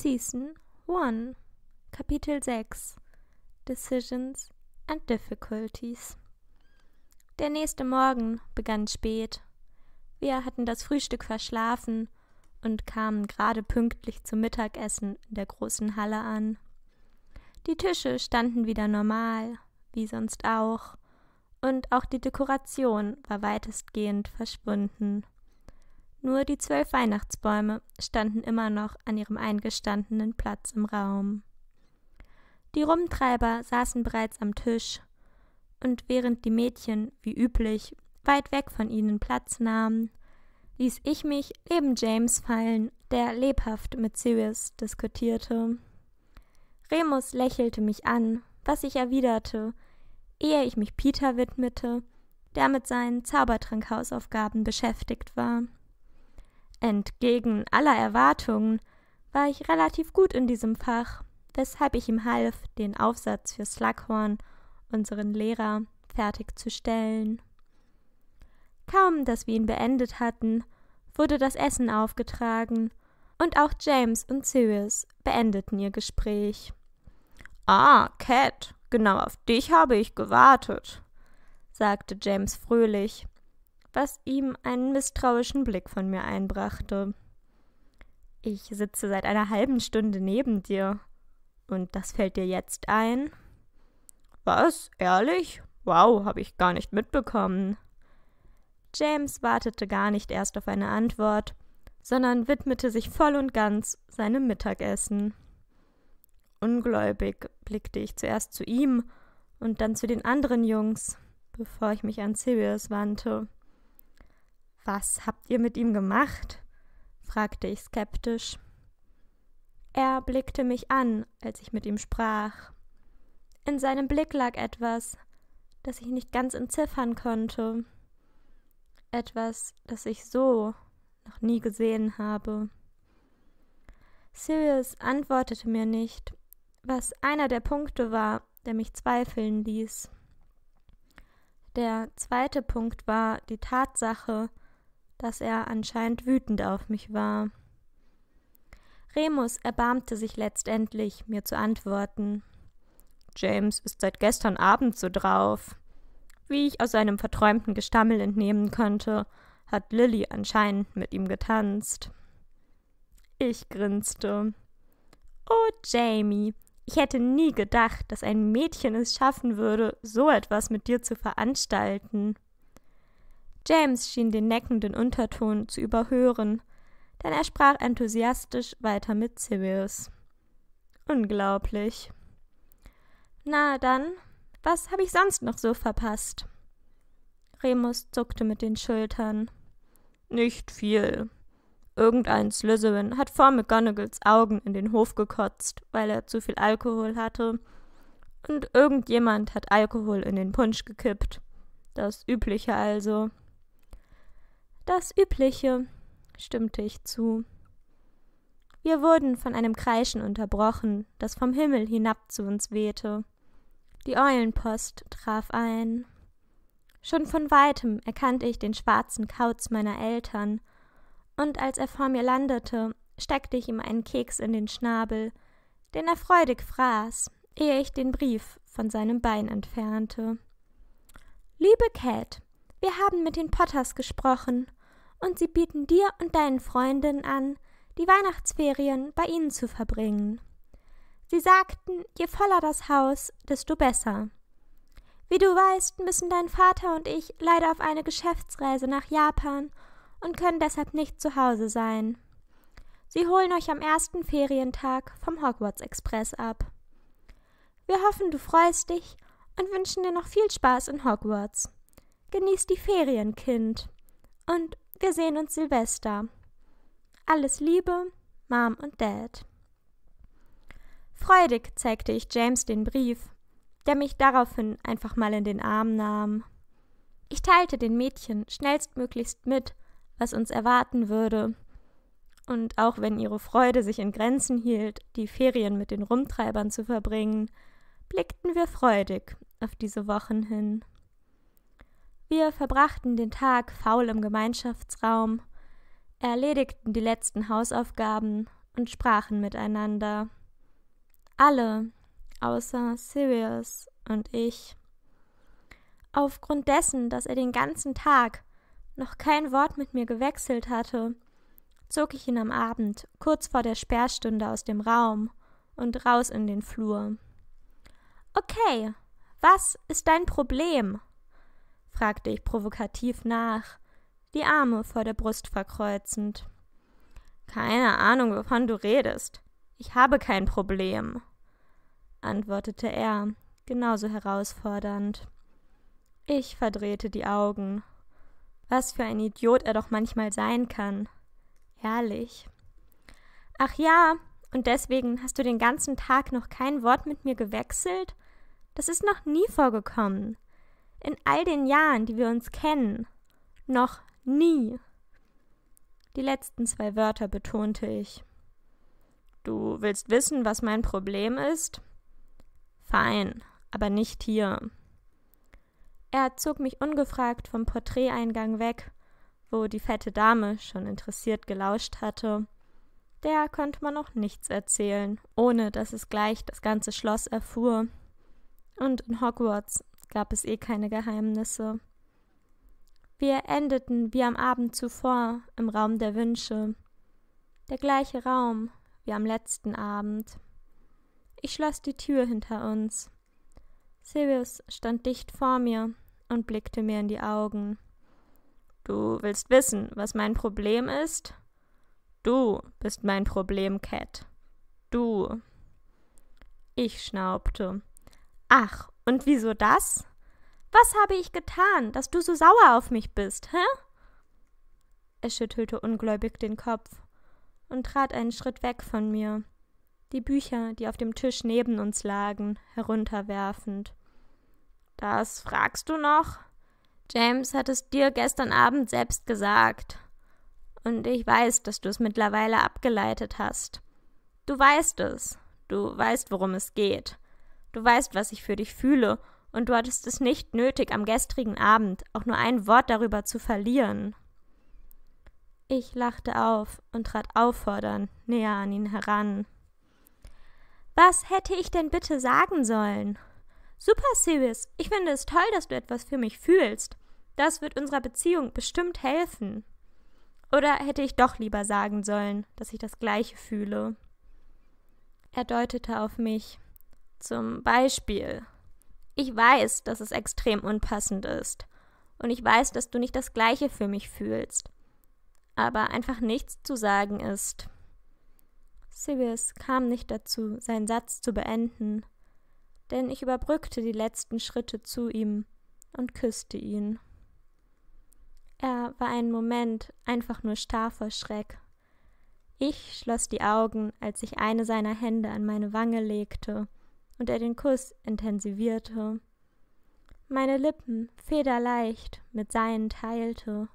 Season 1 Kapitel 6 Decisions and Difficulties Der nächste Morgen begann spät. Wir hatten das Frühstück verschlafen und kamen gerade pünktlich zum Mittagessen in der großen Halle an. Die Tische standen wieder normal, wie sonst auch, und auch die Dekoration war weitestgehend verschwunden. Nur die zwölf Weihnachtsbäume standen immer noch an ihrem eingestandenen Platz im Raum. Die Rumtreiber saßen bereits am Tisch, und während die Mädchen, wie üblich, weit weg von ihnen Platz nahmen, ließ ich mich neben James fallen, der lebhaft mit Sirius diskutierte. Remus lächelte mich an, was ich erwiderte, ehe ich mich Peter widmete, der mit seinen Zaubertrankhausaufgaben beschäftigt war. Entgegen aller Erwartungen war ich relativ gut in diesem Fach, weshalb ich ihm half, den Aufsatz für Slughorn, unseren Lehrer, fertigzustellen. Kaum, dass wir ihn beendet hatten, wurde das Essen aufgetragen, und auch James und Sirius beendeten ihr Gespräch. Ah, Cat, genau auf dich habe ich gewartet, sagte James fröhlich, was ihm einen misstrauischen Blick von mir einbrachte. Ich sitze seit einer halben Stunde neben dir. Und das fällt dir jetzt ein? Was? Ehrlich? Wow, habe ich gar nicht mitbekommen. James wartete gar nicht erst auf eine Antwort, sondern widmete sich voll und ganz seinem Mittagessen. Ungläubig blickte ich zuerst zu ihm und dann zu den anderen Jungs, bevor ich mich an Sirius wandte. Was habt ihr mit ihm gemacht? fragte ich skeptisch. Er blickte mich an, als ich mit ihm sprach. In seinem Blick lag etwas, das ich nicht ganz entziffern konnte. Etwas, das ich so noch nie gesehen habe. Sirius antwortete mir nicht, was einer der Punkte war, der mich zweifeln ließ. Der zweite Punkt war die Tatsache, dass er anscheinend wütend auf mich war. Remus erbarmte sich letztendlich, mir zu antworten. James ist seit gestern Abend so drauf. Wie ich aus seinem verträumten Gestammel entnehmen konnte, hat Lilly anscheinend mit ihm getanzt. Ich grinste. Oh, Jamie, ich hätte nie gedacht, dass ein Mädchen es schaffen würde, so etwas mit dir zu veranstalten. James schien den neckenden Unterton zu überhören, denn er sprach enthusiastisch weiter mit Sirius. Unglaublich. Na dann, was habe ich sonst noch so verpasst? Remus zuckte mit den Schultern. Nicht viel. Irgendein Slytherin hat vor McGonagalls Augen in den Hof gekotzt, weil er zu viel Alkohol hatte. Und irgendjemand hat Alkohol in den Punsch gekippt. Das Übliche also. Das Übliche, stimmte ich zu. Wir wurden von einem Kreischen unterbrochen, das vom Himmel hinab zu uns wehte. Die Eulenpost traf ein. Schon von weitem erkannte ich den schwarzen Kauz meiner Eltern, und als er vor mir landete, steckte ich ihm einen Keks in den Schnabel, den er freudig fraß, ehe ich den Brief von seinem Bein entfernte. Liebe Cat, wir haben mit den Potters gesprochen und sie bieten dir und deinen Freundinnen an, die Weihnachtsferien bei ihnen zu verbringen. Sie sagten, je voller das Haus, desto besser. Wie du weißt, müssen dein Vater und ich leider auf eine Geschäftsreise nach Japan und können deshalb nicht zu Hause sein. Sie holen euch am ersten Ferientag vom Hogwarts Express ab. Wir hoffen, du freust dich und wünschen dir noch viel Spaß in Hogwarts. Genieß die Ferien, Kind. Und wir sehen uns Silvester. Alles Liebe, Mom und Dad. Freudig zeigte ich James den Brief, der mich daraufhin einfach mal in den Arm nahm. Ich teilte den Mädchen schnellstmöglichst mit, was uns erwarten würde. Und auch wenn ihre Freude sich in Grenzen hielt, die Ferien mit den Rumtreibern zu verbringen, blickten wir freudig auf diese Wochen hin. Wir verbrachten den Tag faul im Gemeinschaftsraum, erledigten die letzten Hausaufgaben und sprachen miteinander. Alle, außer Sirius und ich. Aufgrund dessen, dass er den ganzen Tag noch kein Wort mit mir gewechselt hatte, zog ich ihn am Abend kurz vor der Sperrstunde aus dem Raum und raus in den Flur. Okay, was ist dein Problem? Fragte ich provokativ nach, die Arme vor der Brust verkreuzend. Keine Ahnung, wovon du redest. Ich habe kein Problem, antwortete er, genauso herausfordernd. Ich verdrehte die Augen. Was für ein Idiot er doch manchmal sein kann. Ehrlich. Ach ja, und deswegen hast du den ganzen Tag noch kein Wort mit mir gewechselt? Das ist noch nie vorgekommen. In all den Jahren, die wir uns kennen. Noch nie. Die letzten zwei Wörter betonte ich. Du willst wissen, was mein Problem ist? Fein, aber nicht hier. Er zog mich ungefragt vom Porträteingang weg, wo die fette Dame schon interessiert gelauscht hatte. Der konnte man noch nichts erzählen, ohne dass es gleich das ganze Schloss erfuhr. Und in Hogwarts gab es eh keine Geheimnisse. Wir endeten wie am Abend zuvor im Raum der Wünsche. Der gleiche Raum wie am letzten Abend. Ich schloss die Tür hinter uns. Sirius stand dicht vor mir und blickte mir in die Augen. Du willst wissen, was mein Problem ist? Du bist mein Problem, Cat. Du. Ich schnaubte. Ach, und wieso das? Was habe ich getan, dass du so sauer auf mich bist, hä? Er schüttelte ungläubig den Kopf und trat einen Schritt weg von mir, die Bücher, die auf dem Tisch neben uns lagen, herunterwerfend. Das fragst du noch? James hat es dir gestern Abend selbst gesagt. Und ich weiß, dass du es mittlerweile abgeleitet hast. Du weißt es. Du weißt, worum es geht. Du weißt, was ich für dich fühle und du hattest es nicht nötig, am gestrigen Abend auch nur ein Wort darüber zu verlieren. Ich lachte auf und trat auffordernd näher an ihn heran. Was hätte ich denn bitte sagen sollen? Super, Sirius, ich finde es toll, dass du etwas für mich fühlst. Das wird unserer Beziehung bestimmt helfen. Oder hätte ich doch lieber sagen sollen, dass ich das gleiche fühle? Er deutete auf mich. Zum Beispiel, ich weiß, dass es extrem unpassend ist. Und ich weiß, dass du nicht das Gleiche für mich fühlst. Aber einfach nichts zu sagen ist. Sirius kam nicht dazu, seinen Satz zu beenden, denn ich überbrückte die letzten Schritte zu ihm und küsste ihn. Er war einen Moment einfach nur starr vor Schreck. Ich schloss die Augen, als ich eine seiner Hände an meine Wange legte und er den Kuss intensivierte. Meine Lippen federleicht mit seinen teilte,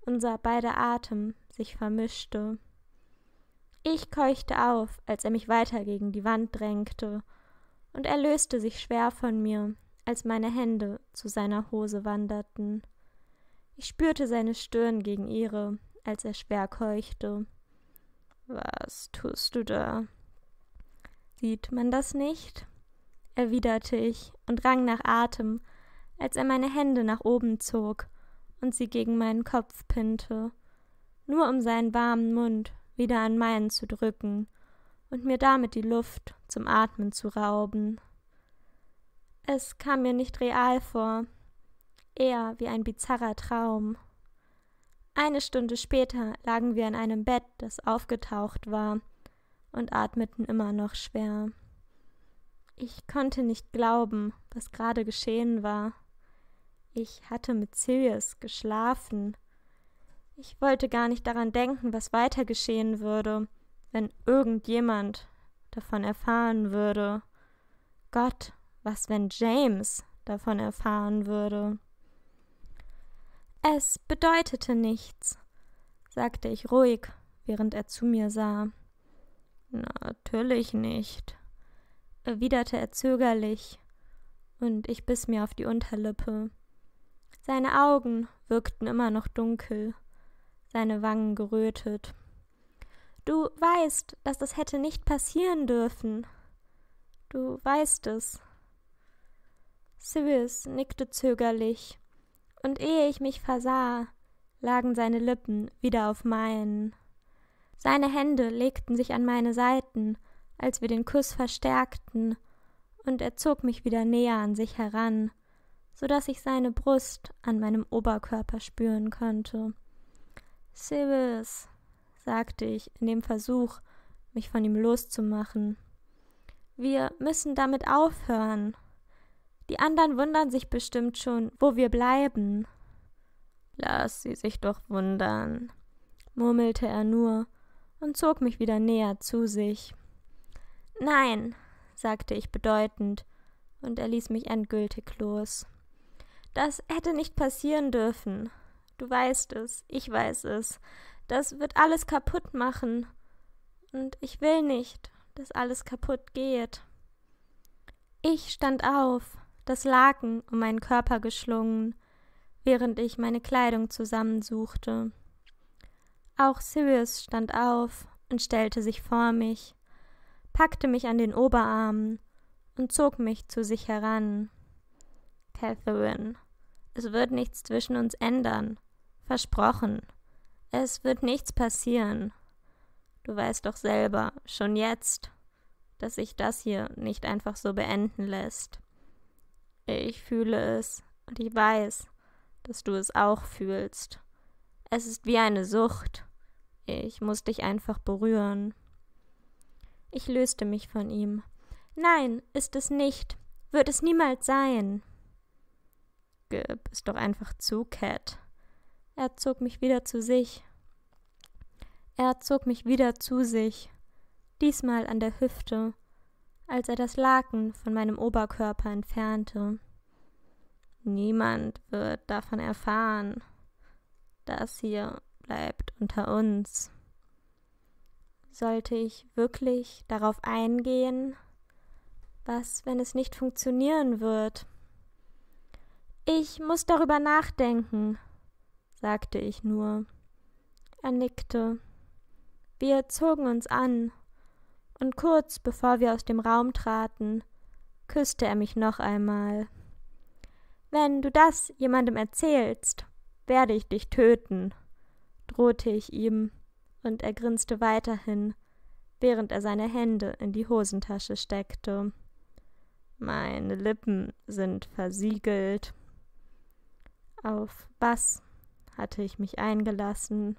unser beider Atem sich vermischte. Ich keuchte auf, als er mich weiter gegen die Wand drängte, und er löste sich schwer von mir, als meine Hände zu seiner Hose wanderten. Ich spürte seine Stirn gegen ihre, als er schwer keuchte. Was tust du da? Sieht man das nicht? erwiderte ich und rang nach Atem, als er meine Hände nach oben zog und sie gegen meinen Kopf pinnte, nur um seinen warmen Mund wieder an meinen zu drücken und mir damit die Luft zum Atmen zu rauben. Es kam mir nicht real vor, eher wie ein bizarrer Traum. Eine Stunde später lagen wir in einem Bett, das aufgetaucht war, und atmeten immer noch schwer. Ich konnte nicht glauben, was gerade geschehen war. Ich hatte mit Sirius geschlafen. Ich wollte gar nicht daran denken, was weiter geschehen würde, wenn irgendjemand davon erfahren würde. Gott, was wenn James davon erfahren würde? Es bedeutete nichts, sagte ich ruhig, während er zu mir sah. Natürlich nicht, erwiderte er zögerlich, und ich biss mir auf die Unterlippe. Seine Augen wirkten immer noch dunkel, seine Wangen gerötet. Du weißt, dass das hätte nicht passieren dürfen. Du weißt es. Sirius nickte zögerlich, und ehe ich mich versah, lagen seine Lippen wieder auf meinen. Seine Hände legten sich an meine Seiten, als wir den Kuss verstärkten, und er zog mich wieder näher an sich heran, so dass ich seine Brust an meinem Oberkörper spüren konnte. Sirius, sagte ich in dem Versuch, mich von ihm loszumachen. Wir müssen damit aufhören. Die anderen wundern sich bestimmt schon, wo wir bleiben. Lass sie sich doch wundern, murmelte er nur und zog mich wieder näher zu sich. Nein, sagte ich bedeutend, und er ließ mich endgültig los. Das hätte nicht passieren dürfen. Du weißt es, ich weiß es. Das wird alles kaputt machen. Und ich will nicht, dass alles kaputt geht. Ich stand auf, das Laken um meinen Körper geschlungen, während ich meine Kleidung zusammensuchte. Auch Sirius stand auf und stellte sich vor mich, packte mich an den Oberarmen und zog mich zu sich heran. Catherine, es wird nichts zwischen uns ändern. Versprochen. Es wird nichts passieren. Du weißt doch selber, schon jetzt, dass sich das hier nicht einfach so beenden lässt. Ich fühle es und ich weiß, dass du es auch fühlst. Es ist wie eine Sucht. Ich muss dich einfach berühren. Ich löste mich von ihm. Nein, ist es nicht. Wird es niemals sein. Gib es doch einfach zu, Cat. Er zog mich wieder zu sich. Er zog mich wieder zu sich, diesmal an der Hüfte, als er das Laken von meinem Oberkörper entfernte. Niemand wird davon erfahren. Das hier bleibt unter uns. Sollte ich wirklich darauf eingehen? Was, wenn es nicht funktionieren wird? Ich muss darüber nachdenken, sagte ich nur. Er nickte. Wir zogen uns an, und kurz bevor wir aus dem Raum traten, küsste er mich noch einmal. Wenn du das jemandem erzählst, werde ich dich töten, drohte ich ihm, und er grinste weiterhin, während er seine Hände in die Hosentasche steckte. Meine Lippen sind versiegelt. Auf was hatte ich mich eingelassen?